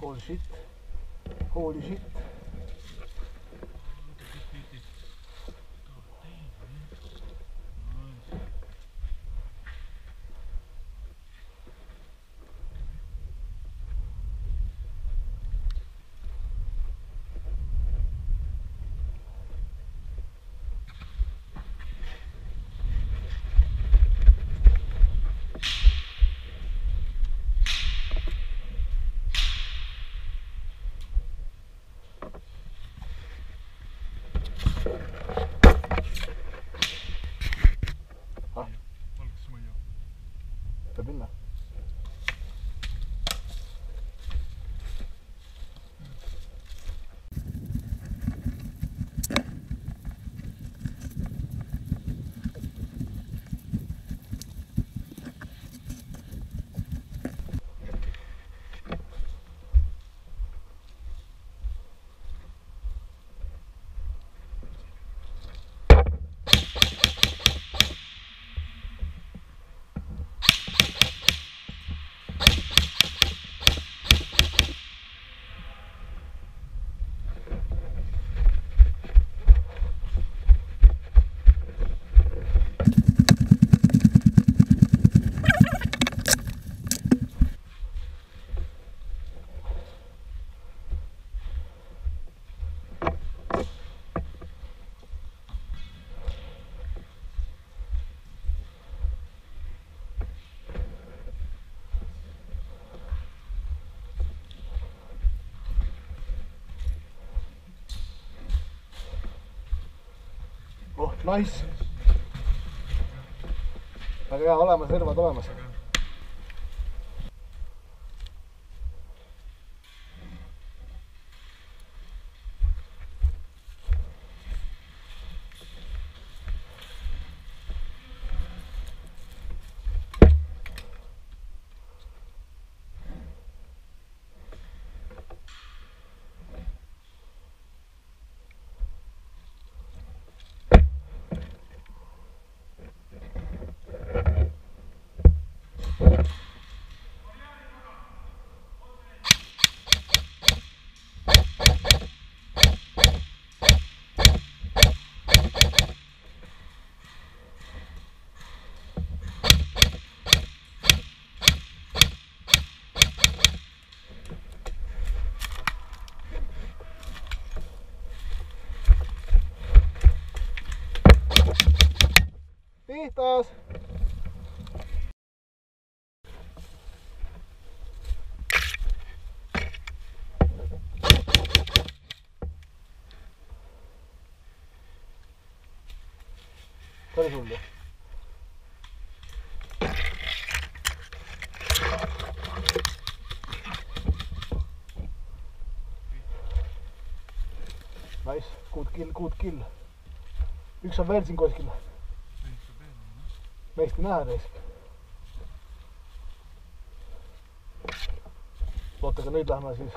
hol is itt, hol is itt. Nice. väga hea, olemas, relvad olemas. Pihtas! päris hullu. Nice, good kill, good kill. üks on veel noh. meist ei näe raisk. oota, aga nüüd lähme siis.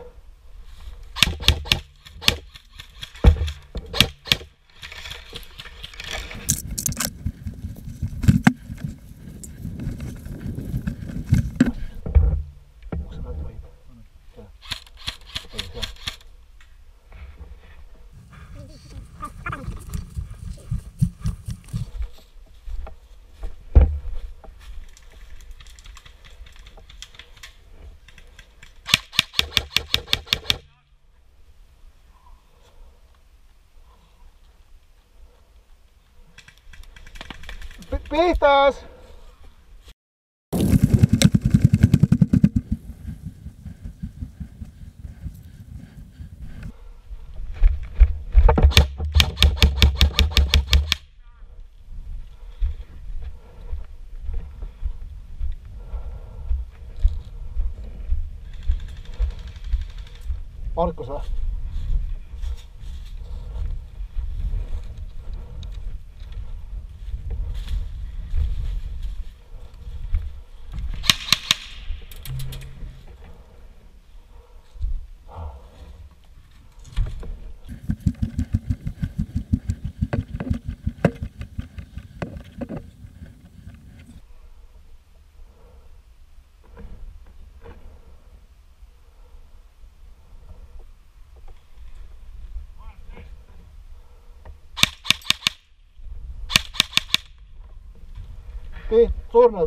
ukse pealt tohib. jah, tohib jah. Pi- Pihtas! Markus 对，坐那。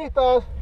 turistas.